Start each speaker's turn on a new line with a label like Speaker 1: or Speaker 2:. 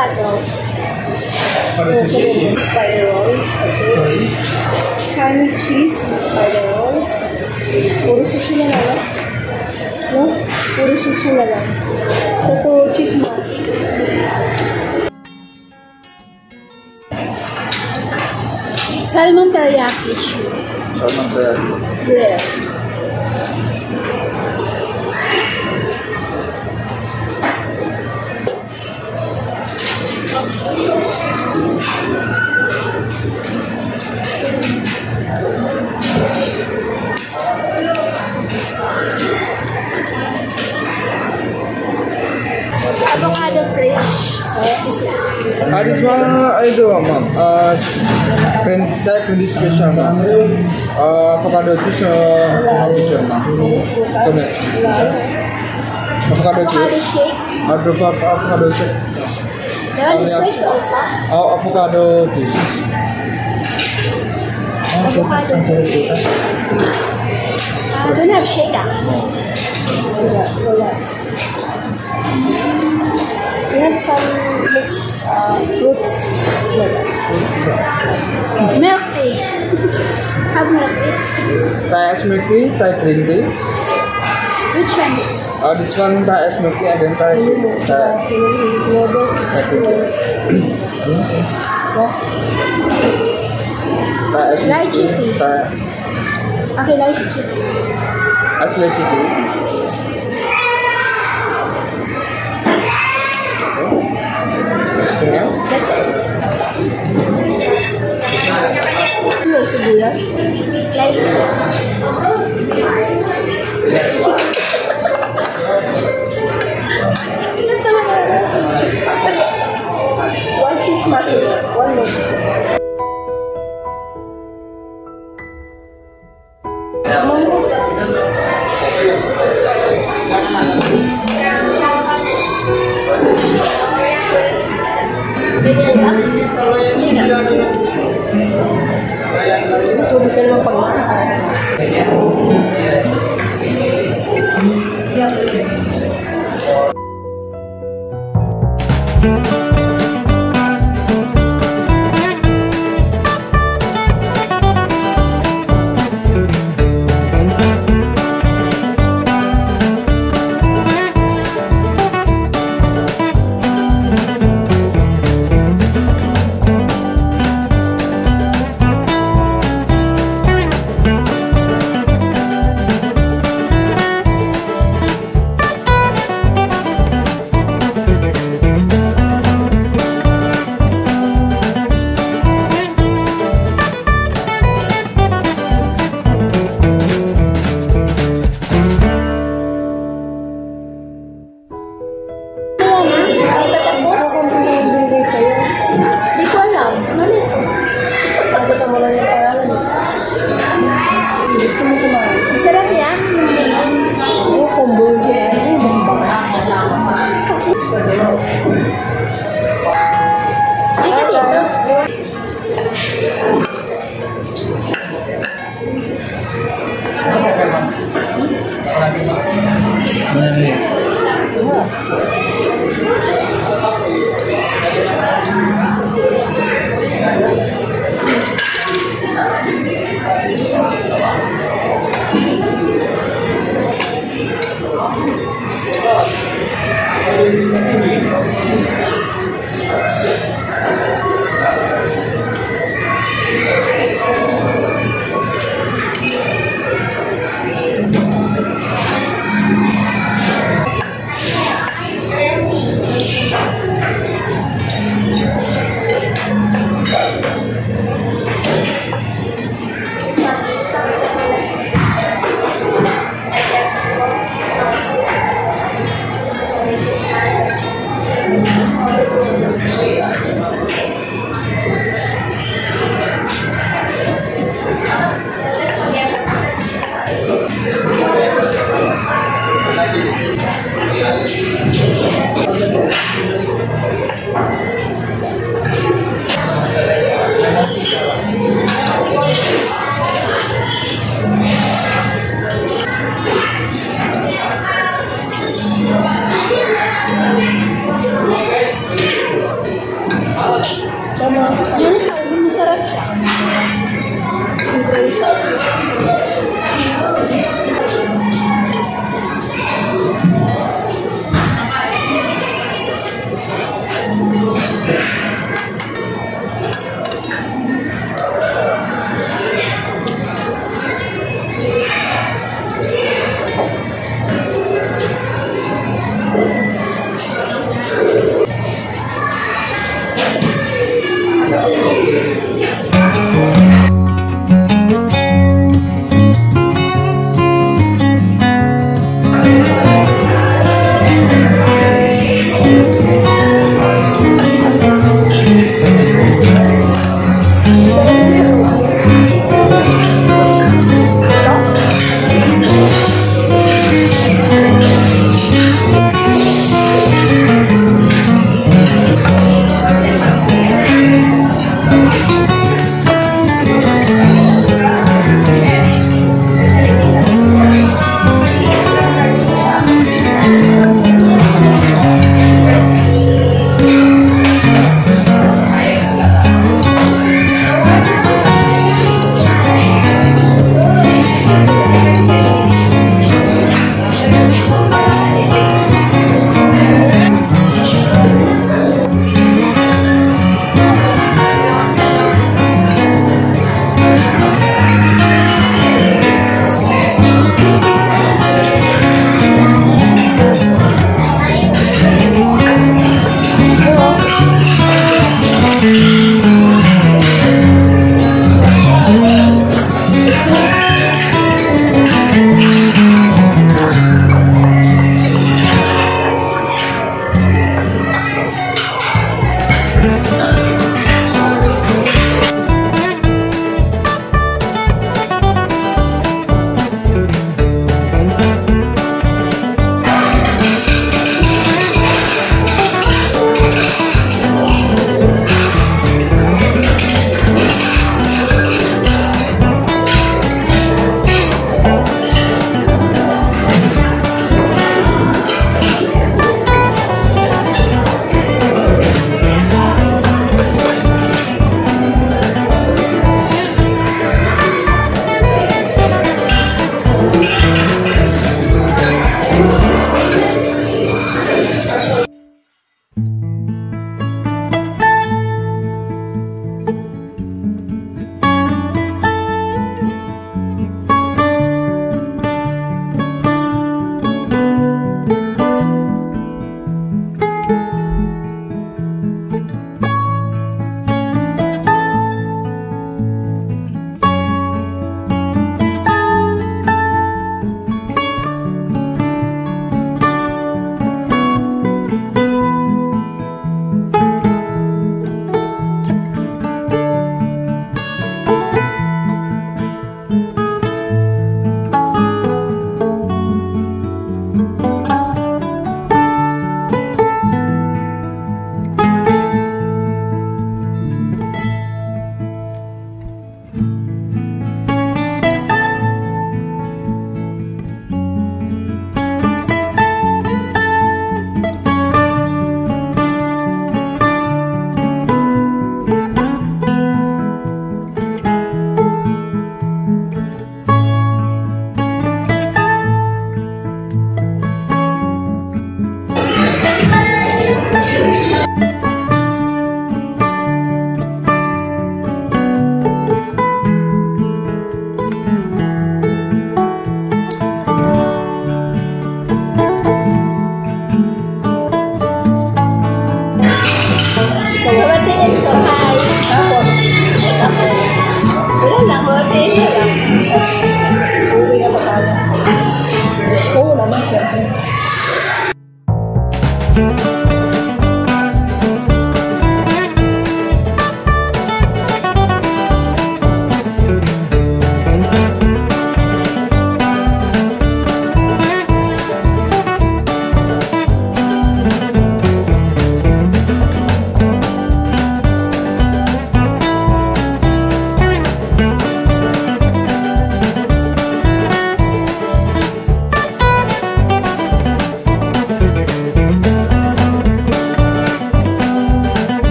Speaker 1: avocado.
Speaker 2: Kalau
Speaker 1: Oh,
Speaker 2: sushi.
Speaker 1: Spider roll. Okay. Honey cheese, spider roll. Puro sushi na lang, no? Puro sushi na lang. So, ito, cheese mat. Salmon teriyaki
Speaker 2: Sama saya.
Speaker 1: grill. ada apa
Speaker 2: sih? this one I uh, print that this uh, avocado juice uh, how come here avocado juice avocado shake.
Speaker 1: Avocado shake. Oh.
Speaker 2: Oh, avocado juice.
Speaker 1: Avocado don't have. Ah. We have some mixed uh, fruits. Milk tea. have milk tea.
Speaker 2: Thai ice milk tea, Thai green tea.
Speaker 1: Which one?
Speaker 2: Uh, this one Thai ice milk tea and then Thai Thai, Thai green tea. Thai ice milk
Speaker 1: Lychee tea.
Speaker 2: Thai
Speaker 1: Okay, nice tea.
Speaker 2: ice lychee tea. Anything else?
Speaker 1: That's it. One.